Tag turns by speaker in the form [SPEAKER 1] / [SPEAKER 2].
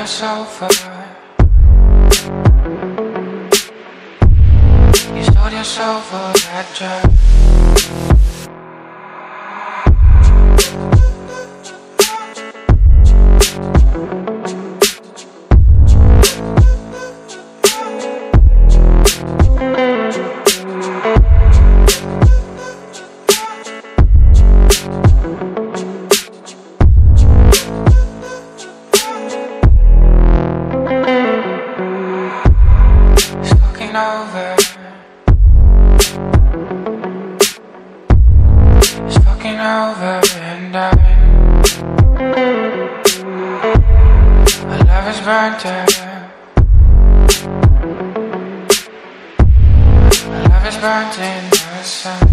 [SPEAKER 1] us over. You sold yourself for that job. Over. It's fucking over, and I. My love is burnt out. My love is burnt in the sun.